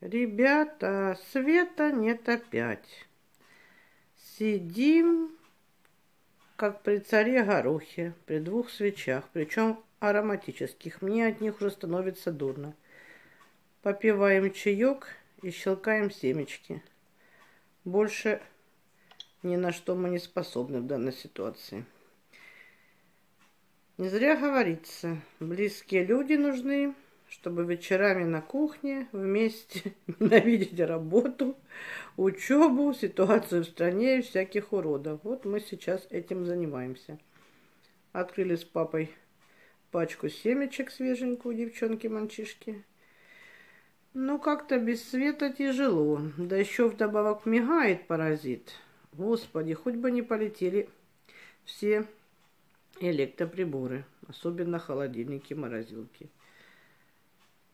Ребята, света нет опять. Сидим, как при царе Горохе, при двух свечах, причем ароматических. Мне от них уже становится дурно. Попиваем чаек и щелкаем семечки. Больше ни на что мы не способны в данной ситуации. Не зря говорится, близкие люди нужны, чтобы вечерами на кухне вместе ненавидеть работу, учебу, ситуацию в стране и всяких уродов. Вот мы сейчас этим занимаемся. Открыли с папой пачку семечек свеженькую, девчонки-мальчишки. Ну, как-то без света тяжело. Да еще вдобавок мигает паразит. Господи, хоть бы не полетели все электроприборы, особенно холодильники, морозилки.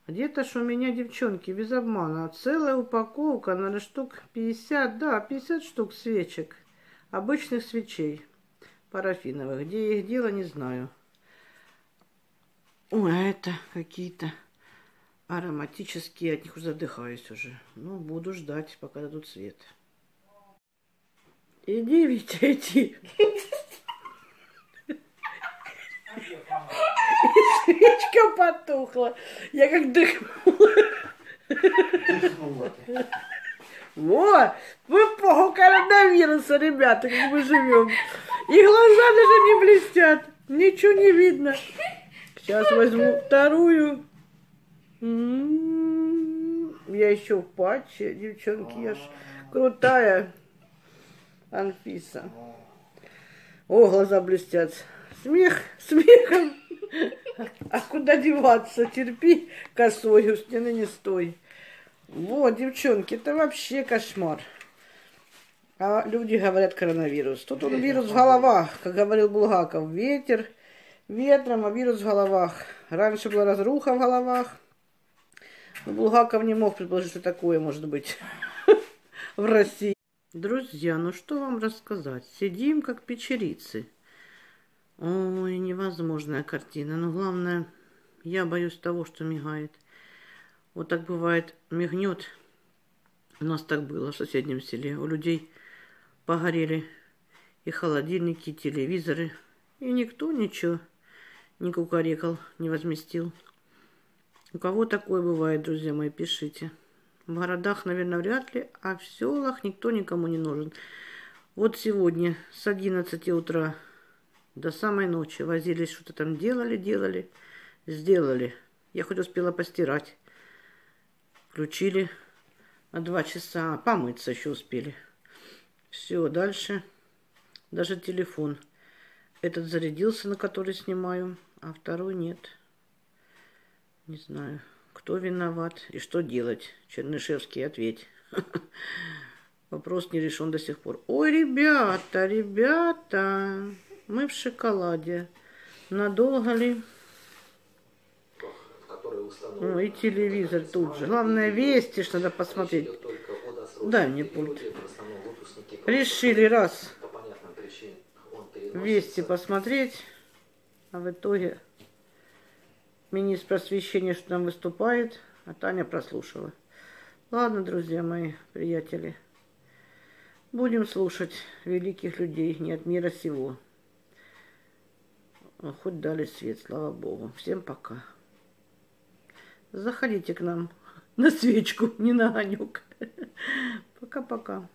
Где-то ж у меня, девчонки, без обмана, целая упаковка, наверное, штук 50, да, 50 штук свечек, обычных свечей парафиновых. Где их дело, не знаю. Ой, а это какие-то ароматические, от них уже задыхаюсь уже. Ну, буду ждать, пока дадут свет. Иди, Витя, иди. Свечка потухла. Я как дыхнула. Вот, в эпоху коронавируса, ребята, как мы живем. И глаза даже не блестят. Ничего не видно. Сейчас возьму вторую. М-м-м. Я еще в патче, девчонки, я ж крутая. Анфиса. О, глаза блестят. Смех смехом. А куда деваться? Терпи косой, у стены не стой. Вот, девчонки, это вообще кошмар. А люди говорят коронавирус. Тут он вирус в головах, как говорил Булгаков. Ветер, ветром, а вирус в головах. Раньше была разруха в головах. Но Булгаков не мог предположить, что такое может быть в России. Друзья, ну что вам рассказать? Сидим как печерицы. Ой, невозможная картина. Но главное, я боюсь того, что мигает. Вот так бывает, мигнет. У нас так было в соседнем селе. У людей погорели и холодильники, и телевизоры. И никто ничего не кукарекал, не возместил. У кого такое бывает, друзья мои, пишите. В городах, наверное, вряд ли, а в селах никто никому не нужен. Вот сегодня с 11 утра до самой ночи возились, что-то там делали, делали, сделали. Я хоть успела постирать. Включили на два часа, а помыться еще успели. Все, дальше даже телефон. Этот зарядился, на который снимаю, а второй нет. Не знаю, кто виноват и что делать. Чернышевский, ответь. Вопрос не решен до сих пор. Ой, ребята, ребята. Мы в шоколаде. Надолго ли? Ну, и телевизор тут же. Главное, вести, что надо посмотреть. Дай мне пульт. Решили раз вести посмотреть, а в итоге министр просвещения, что там выступает, а Таня прослушала. Ладно, друзья мои, приятели, будем слушать великих людей не от мира сего. Ну, хоть дали свет, слава Богу. Всем пока. Заходите к нам на свечку, не на огонек. Пока-пока.